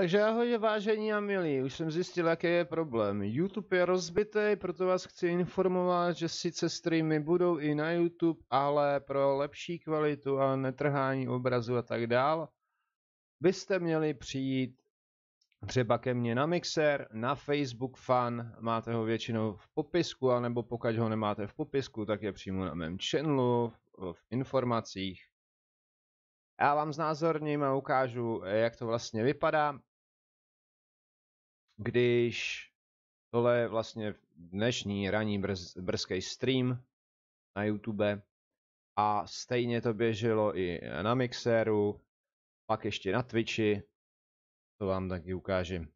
Takže ahoj vážení a milí, už jsem zjistil, jaký je problém. YouTube je rozbitý, proto vás chci informovat, že sice streamy budou i na YouTube, ale pro lepší kvalitu a netrhání obrazu a tak dál, byste měli přijít třeba ke mně na Mixer, na Facebook Fan, máte ho většinou v popisku, anebo pokud ho nemáte v popisku, tak je přímo na mém channelu, v informacích. Já vám znázorním a ukážu, jak to vlastně vypadá, když tohle je vlastně dnešní ranní brz, brzký stream na YouTube a stejně to běželo i na Mixeru, pak ještě na Twitchi, to vám taky ukážem.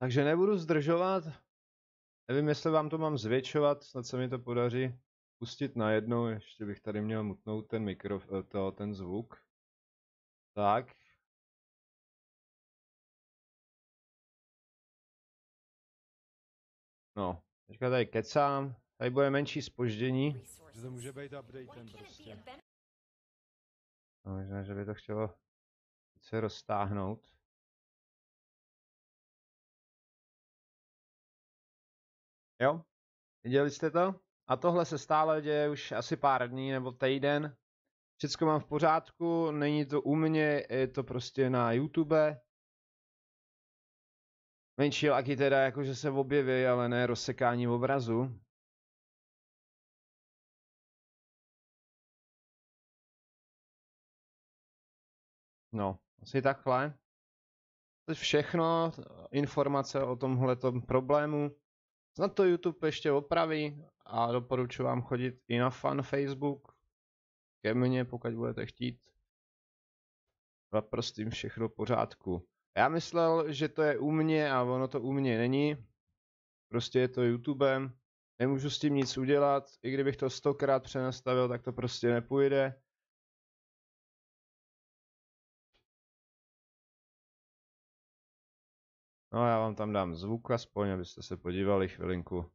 Takže nebudu zdržovat, nevím, jestli vám to mám zvětšovat, snad se mi to podaří pustit najednou, ještě bych tady měl mutnout ten mikro, eh, to, ten zvuk. Tak. No, teďka tady kecám, tady bude menší spoždění. Že to může být updatem prostě. No, možná, že by to chtělo se roztáhnout. Jo? Viděli jste to? A tohle se stále děje už asi pár dní nebo týden. Všechno mám v pořádku, není to u mě, je to prostě na YouTube. Menší laky teda jakože se objeví, ale ne rozsekání obrazu. No, asi takhle. To je všechno, informace o tomhletom problému. Snad to YouTube ještě opraví a doporučuji vám chodit i na fan Facebook ke mně, pokud budete chtít. Naprostým všechno v pořádku. Já myslel, že to je u mě a ono to u mě není. Prostě je to YouTubem. Nemůžu s tím nic udělat. I kdybych to stokrát přenastavil, tak to prostě nepůjde. No já vám tam dám zvuk aspoň, abyste se podívali chvilinku.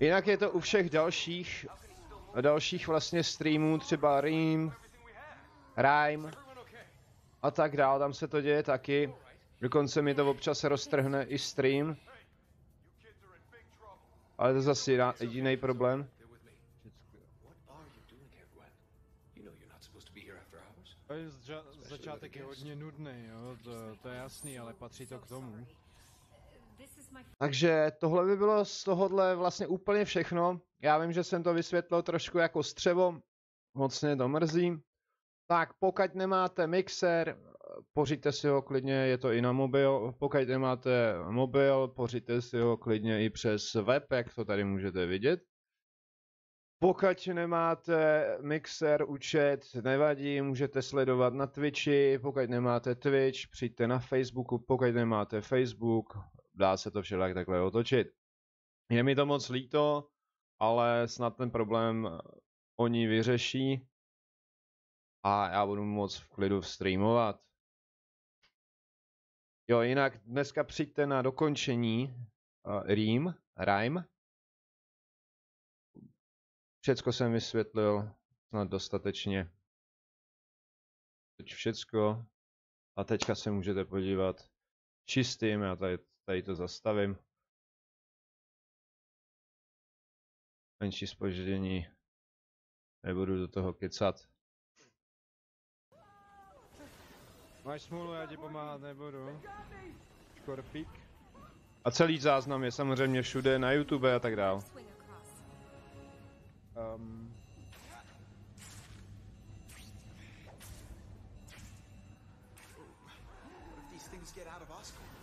Jinak je to u všech dalších, dalších vlastně streamů, třeba Ream, Rhyme a tak dál, tam se to děje taky. Dokonce mi to občas roztrhne i stream. Ale to je zase jediný problém. Začátek je hodně nudný, jo, to, to je jasný, ale patří to k tomu. Takže tohle by bylo z tohohle vlastně úplně všechno. Já vím, že jsem to vysvětlil trošku jako střevo, moc mě to mrzí. Tak pokud nemáte mixer, pořiďte si ho klidně, je to i na mobil. Pokud nemáte mobil, pořiďte si ho klidně i přes web, jak to tady můžete vidět. Pokud nemáte mixer, účet, nevadí, můžete sledovat na Twitchi, pokud nemáte Twitch, přijďte na Facebooku, pokud nemáte Facebook, dá se to všelak takhle otočit. Je mi to moc líto, ale snad ten problém oni vyřeší a já budu moc v klidu streamovat. Jo, jinak dneska přijďte na dokončení uh, Rím, Rhyme. Všecko jsem vysvětlil snad dostatečně. Teď všecko. A teďka se můžete podívat čistým, já tady tady to zastavím. Menší spoždění. Nebudu do toho kecat. Máš smůlu, já ti pomáhat nebudu. Škorpík. A celý záznam je samozřejmě všude na YouTube a tak dál. Um, think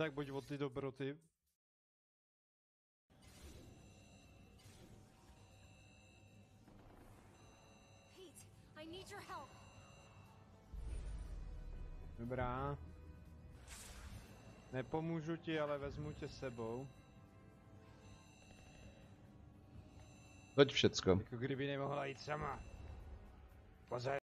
Tak buď od ty dobroty. Pete, I need your help. Dobrá. Nepomůžu ti, ale vezmu tě sebou. Toť všecko. Jako kdyby nemohla jít sama. Pozor.